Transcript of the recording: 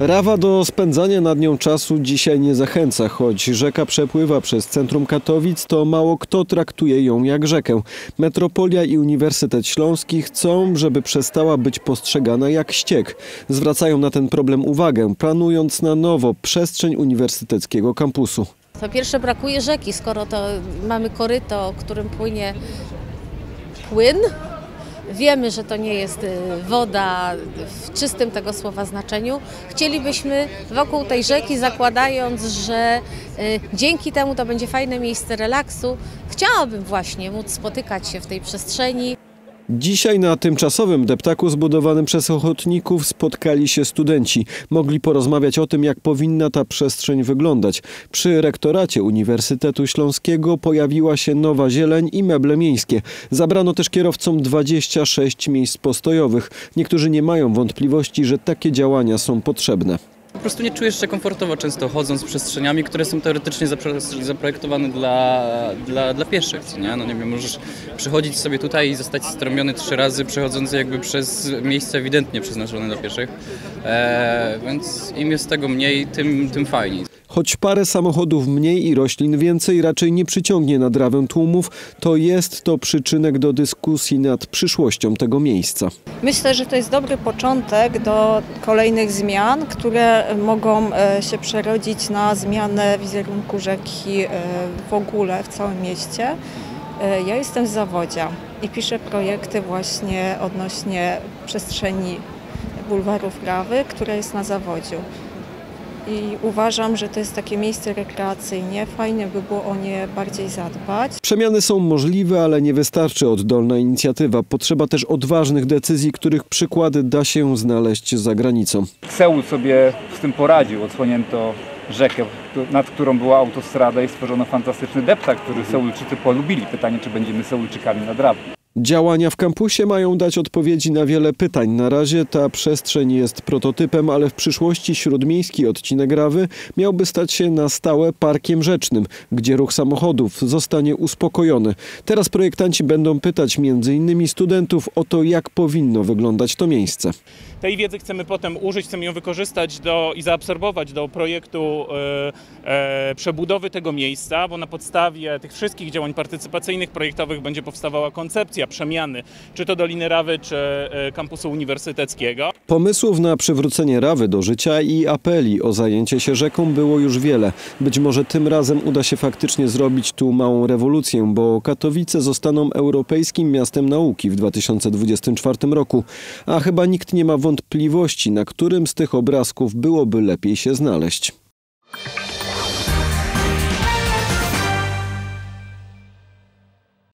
Rawa do spędzania nad nią czasu dzisiaj nie zachęca, choć rzeka przepływa przez centrum Katowic, to mało kto traktuje ją jak rzekę. Metropolia i Uniwersytet Śląski chcą, żeby przestała być postrzegana jak ściek. Zwracają na ten problem uwagę, planując na nowo przestrzeń uniwersyteckiego kampusu. Po pierwsze brakuje rzeki, skoro to mamy koryto, którym płynie płyn. Wiemy, że to nie jest y, woda w czystym tego słowa znaczeniu. Chcielibyśmy wokół tej rzeki, zakładając, że y, dzięki temu to będzie fajne miejsce relaksu, chciałabym właśnie móc spotykać się w tej przestrzeni. Dzisiaj na tymczasowym deptaku zbudowanym przez ochotników spotkali się studenci. Mogli porozmawiać o tym, jak powinna ta przestrzeń wyglądać. Przy rektoracie Uniwersytetu Śląskiego pojawiła się nowa zieleń i meble miejskie. Zabrano też kierowcom 26 miejsc postojowych. Niektórzy nie mają wątpliwości, że takie działania są potrzebne. Po prostu nie czujesz się komfortowo często chodząc przestrzeniami, które są teoretycznie zapro- zaprojektowane dla, dla, dla pieszych, nie? No nie wiem, możesz przychodzić sobie tutaj i zostać strąbiony trzy razy, przechodząc jakby przez miejsce ewidentnie przeznaczone dla pieszych, eee, więc im jest tego mniej, tym, tym fajniej. Choć parę samochodów mniej i roślin więcej raczej nie przyciągnie na trawę tłumów, to jest to przyczynek do dyskusji nad przyszłością tego miejsca. Myślę, że to jest dobry początek do kolejnych zmian, które mogą e, się przerodzić na zmianę wizerunku rzeki e, w ogóle w całym mieście. E, Ja jestem z Zawodzia i piszę projekty właśnie odnośnie przestrzeni bulwaru Wrawy, która jest na Zawodziu. I uważam, że to jest takie miejsce rekreacyjne. Fajnie by było o nie bardziej zadbać. Przemiany są możliwe, ale nie wystarczy oddolna inicjatywa. Potrzeba też odważnych decyzji, których przykłady da się znaleźć za granicą. Seul sobie z tym poradził. Odsłonięto rzekę, nad którą była autostrada i stworzono fantastyczny deptak, który Seulczycy polubili. Pytanie, czy będziemy Seulczykami nad Rawą. Działania w kampusie mają dać odpowiedzi na wiele pytań. Na razie ta przestrzeń jest prototypem, ale w przyszłości śródmiejski odcinek Rawy miałby stać się na stałe parkiem rzecznym, gdzie ruch samochodów zostanie uspokojony. Teraz projektanci będą pytać m.in. studentów o to, jak powinno wyglądać to miejsce. Tej wiedzy chcemy potem użyć, chcemy ją wykorzystać do, i zaabsorbować do projektu e, e, przebudowy tego miejsca, bo na podstawie tych wszystkich działań partycypacyjnych, projektowych będzie powstawała koncepcja przemiany, czy to Doliny Rawy, czy e, kampusu uniwersyteckiego. Pomysłów na przywrócenie Rawy do życia i apeli o zajęcie się rzeką było już wiele. Być może tym razem uda się faktycznie zrobić tu małą rewolucję, bo Katowice zostaną europejskim miastem nauki w 2024 roku. A chyba nikt nie ma wątpliwości, na którym z tych obrazków byłoby lepiej się znaleźć.